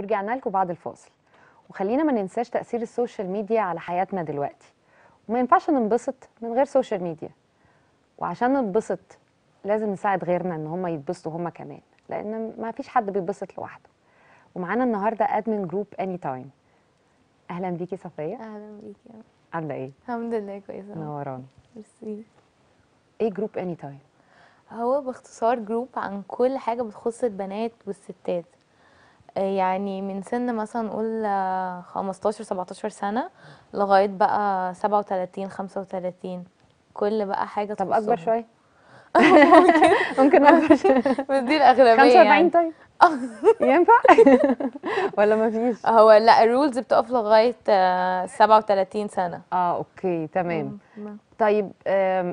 ورجعنا لكم بعد الفاصل. وخلينا ما ننساش تأثير ال social media على حياتنا دلوقتي. وما ينفعش ننبسط من غير social media. وعشان ننبسط لازم نساعد غيرنا إن هم يتبسطوا هم كمان لأن ما فيش حد بيتبسط لوحده. ومعانا النهارده admin group Anytime أهلا بيكي صفية. أهلا بيكي. عاملة إيه؟ الحمد لله كويسة. نوراني. ميرسي. إيه group Anytime هو باختصار group عن كل حاجة بتخص البنات والستات. يعني من سن مثلا نقول آه، 15 17 سنة لغاية بقى 37 35 كل بقى حاجة طب أكبر. شوية. ممكن أكبر شوية. بس دي الأغلبية 45 يعني. طيب؟ ينفع؟ ولا ما فيش؟ هو لا ال rules بتقف لغاية آه، 37 سنة. آه OK تمام. طيب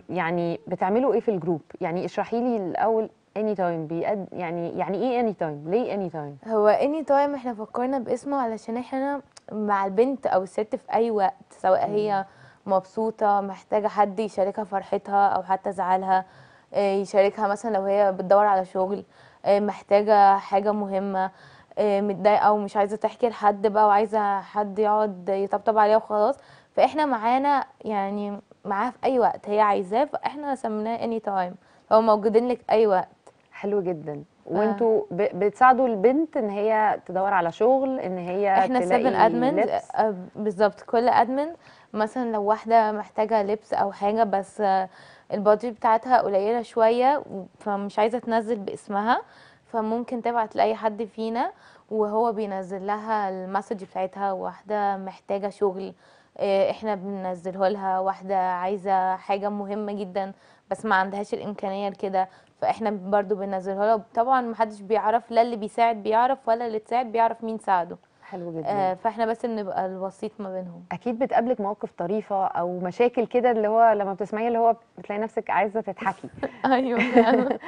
يعني بتعملوا إيه في ال group يعني اشرحي لي الأول Anytime بيقد يعني يعني إيه Anytime ليه Anytime هو Anytime إحنا فكرنا باسمه علشان إحنا مع البنت أو الست في أي وقت سواء هي مبسوطة محتاجة حد يشاركها فرحتها أو حتى زعلها آه، يشاركها مثلا لو هي بتدور على شغل آه، محتاجة حاجة مهمة آه، متضايقة أو مش عايزة تحكي لحد بقى وعايزة حد يقعد يطبطب عليها وخلاص. فإحنا معانا يعني معاها في أي وقت هي عايزاه فإحنا سميناه Anytime هو موجودين لك أي وقت. حلو جدا. وانتوا ب- بتساعدوا البنت إن هي تدور على شغل إن هي إحنا 7 admin بس بالظبط. كل admin مثلا لو واحدة محتاجة لبس أو حاجة بس آه، ال budget بتاعتها قليلة شوية فمش عايزة تنزل باسمها فممكن تبعت لأي حد فينا وهو بينزل لها ال message بتاعتها. واحدة محتاجة شغل آه، إحنا بننزله لها. واحدة عايزة حاجة مهمة جدا بس ما عندهاش الإمكانية لكده فإحنا برضو بننزله لها. طبعا محدش بيعرف لا اللي بيساعد بيعرف ولا اللي تساعد بيعرف مين ساعده. حلو جدا. آه، فإحنا بس بنبقى الوسيط ما بينهم. أكيد بتقابلك مواقف طريفة أو مشاكل كده اللي هو لما بتسمعيه اللي هو بتلاقي نفسك عايزة تضحكي. أيوه.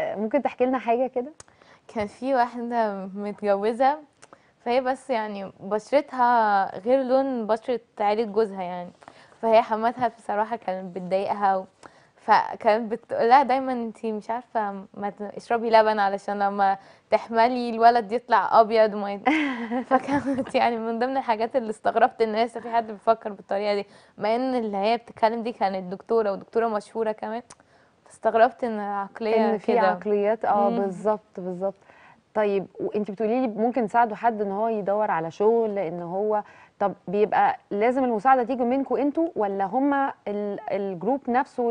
آه، ممكن تحكي لنا حاجة كده؟ كان في واحدة متجوزة فهي بس يعني بشرتها غير لون بشرة عيلة جوزها يعني. فهي حماتها بصراحة كانت بتضايقها. فكانت بتقول لها دايما انت مش عارفة ما اشربي لبن علشان لما تحملي الولد يطلع أبيض وما. فكانت يعني من ضمن الحاجات اللي استغربت ان لسه في حد بيفكر بالطريقة دي مع إن اللي هي بتتكلم دي كانت دكتورة ودكتورة مشهورة كمان استغربت إن العقلية إن في كده عقليات آه. بالظبط بالظبط طيب وانت بتقولي لي ممكن تساعدوا حد ان هو يدور على شغل لأن هو طب بيبقى لازم المساعدة تيجي منكم أنتوا ولا هم ال group نفسه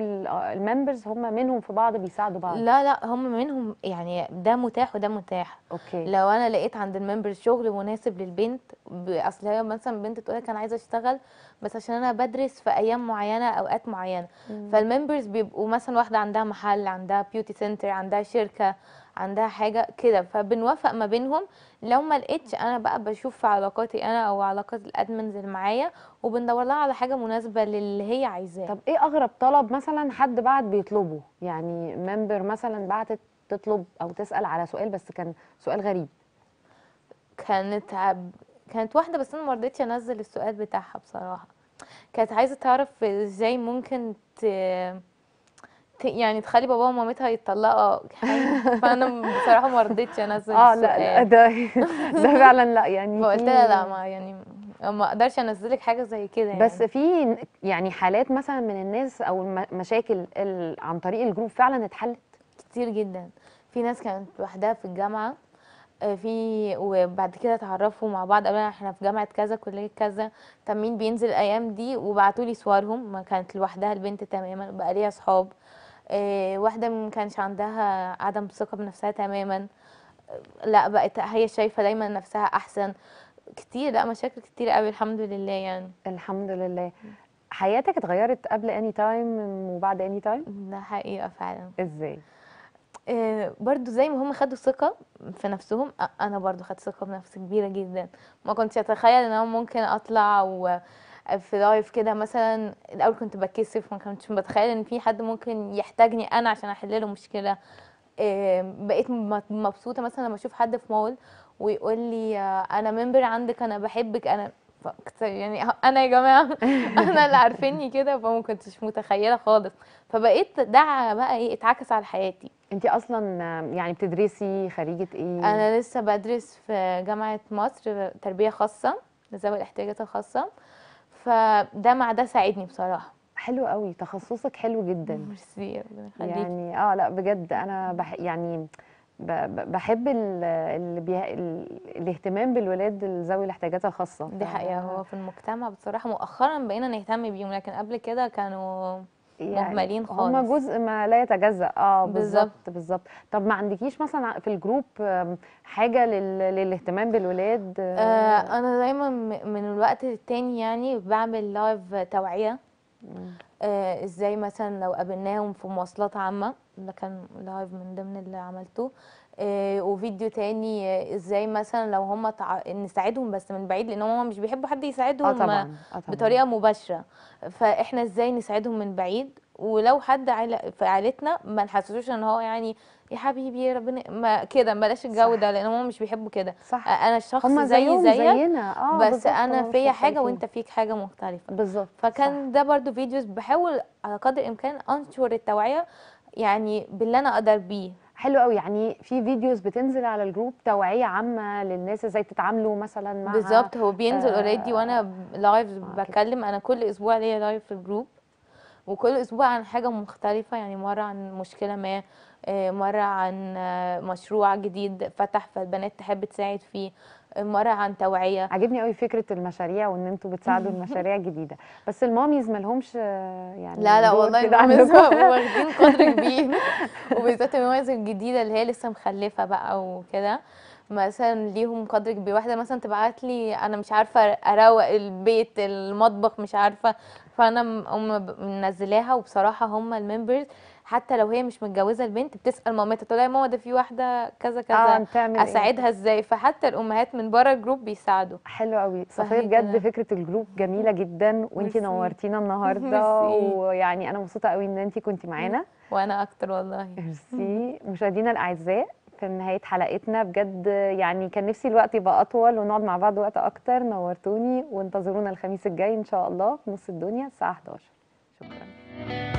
ال members هم منهم في بعض بيساعدوا بعض؟ لا لا هم منهم يعني ده متاح وده متاح. OK. لو أنا لقيت عند ال members شغل مناسب للبنت أصل هي مثلا بنت تقول لك أنا عايزة أشتغل بس عشان أنا بدرس في أيام معينة أوقات معينة. فال members بيبقوا مثلا واحدة عندها محل عندها beauty center عندها شركة عندها حاجة كده. فبنوافق ما بينهم. لو ما لقيتش أنا بقى بشوف في علاقاتي أنا أو علاقات الأدمنز اللي معايا وبندور لها على حاجة مناسبة للي هي عايزاه. طب إيه أغرب طلب مثلا حد بعت بيطلبه؟ يعني ممبر مثلا بعتت تطلب أو تسأل على سؤال بس كان سؤال غريب. كانت عب... كانت واحدة بس أنا ما رضيتش أنزل السؤال بتاعها بصراحة. كانت عايزة تعرف إزاي ممكن ت... يعني تخلي باباها ومامتها يتطلقوا. فأنا بصراحة ما رضيتش انزل آه لا لا ده ده فعلا لا يعني فقلت في- لها لا ما يعني ما أقدرش أنزلك حاجة زي كده يعني. بس في يعني حالات مثلا من الناس أو المشاكل ال- عن طريق الجروب فعلا اتحلت؟ كتير جدا. في ناس كانت لوحدها في الجامعة آه، في وبعد كده اتعرفوا مع بعض قالوا لنا إحنا في جامعة كذا كلية كذا طب مين بينزل الأيام دي وبعتوا لي صورهم. ما كانت لوحدها البنت تماما بقى ليها صحاب آه، واحدة ما كانش عندها عدم ثقة بنفسها تماما. آه، لا بقت هي شايفة دايما نفسها أحسن. كتير لا مشاكل كتير قوي الحمد لله يعني. الحمد لله. حياتك اتغيرت قبل Anytime وبعد Anytime ده حقيقة فعلا. إزاي؟ آه، برضو زي ما هم خدوا ثقة في نفسهم أنا برضو خدت ثقة بنفسي كبيرة جدا. ما كنتش أتخيل إن أنا ممكن أطلع و في live كده مثلا الأول كنت بتكسف ما كنتش متخيلة إن في حد ممكن يحتاجني أنا عشان أحل له مشكلة. آه، بقيت م- مبسوطة مثلا لما أشوف حد في مول ويقول لي آه، أنا ممبر عندك أنا بحبك أنا ف- يعني أنا يا جماعة أنا اللي عارفيني كده فما كنتش متخيلة خالص. فبقيت ده بقى إيه اتعكس على حياتي. أنت أصلا يعني بتدرسي خريجة إيه؟ أنا لسه بدرس في جامعة مصر تربية خاصة لذوي الاحتياجات الخاصة. فده مع ده ساعدني بصراحة. حلو قوي تخصصك حلو جدا. ميرسي ربنا يخليكي. يعني آه لأ بجد أنا بح يعني بحب ال- اللي بيه... ال... الاهتمام بالولاد ذوي الاحتياجات الخاصة. دي حقيقة هو في المجتمع بصراحة مؤخرا بقينا نهتم بيهم لكن قبل كده كانوا مهملين هم خالص. جزء ما لا يتجزأ. آه بالظبط. بالظبط طب ما عندكيش مثلا في ال group حاجة لل... للاهتمام بالولاد؟ آه أنا دايما من الوقت للتاني يعني بعمل live توعية. آه إزاي مثلا لو قابلناهم في مواصلات عامة. ده كان live من ضمن اللي عملته وفيديو تاني آه، إزاي مثلا لو هم تع... نساعدهم بس من بعيد لأن هم مش بيحبوا حد يساعدهم طبعا آه طبعا. بطريقة مباشرة. فإحنا إزاي نساعدهم من بعيد؟ ولو حد عيلة في عيلتنا ما نحسسوش إن هو يعني يا حبيبي يا ربنا ما كده بلاش الجو صح. ده لأن هم مش بيحبوا كده. صح. أنا شخص هم زي زيك زينا. آه بس أنا فيا مختلفين. وأنت فيك حاجة مختلفة. بالظبط فكان ده برضو videos بحاول على قدر الإمكان أنشر التوعية يعني باللي أنا أقدر بيه. حلو قوي. يعني في videos بتنزل على ال group توعية عامة للناس إزاي تتعاملوا مثلا مع بالظبط. هو بينزل آه، already وأنا live كده. بتكلم أنا كل أسبوع ليا live في ال group. وكل أسبوع عن حاجة مختلفة يعني مرة عن مشكلة ما آه، مرة عن آه، مشروع جديد فتح فالبنات تحب تساعد فيه آه، مرة عن توعية. عجبني قوي فكرة المشاريع وإن أنتوا بتساعدوا المشاريع الجديدة. بس ال mommies مالهمش يعني لا لا والله ال mommies. واخدين قدر كبير. وبالذات ال mommies الجديدة اللي هي لسه مخلفة بقى وكده. مثلا ليهم قدر كبير. واحدة مثلا تبعت لي أنا مش عارفة أروق البيت المطبخ مش عارفة فأنا م- ام ب- منزلاها وبصراحة هم ال members حتى لو هي مش متجوزة البنت بتسأل مامتها تقول لها ماما ده في واحدة كذا آه كذا إيه؟ أساعدها إزاي؟ فحتى الأمهات من بره ال group بيساعدوا. حلو قوي صفية فهي بجد. فكرة ال group جميلة جدا ميرسي. نورتينا النهاردة ميرسي. ويعني أنا مبسوطة قوي إن انتي كنتي معانا. وأنا أكتر والله. ميرسي. مشاهدينا الأعزاء في نهاية حلقتنا. بجد يعني كان نفسي الوقت يبقى أطول ونقعد مع بعض وقت أكتر. نورتوني وانتظرونا الخميس الجاي إن شاء الله في نص الدنيا الساعة 11 شكرا.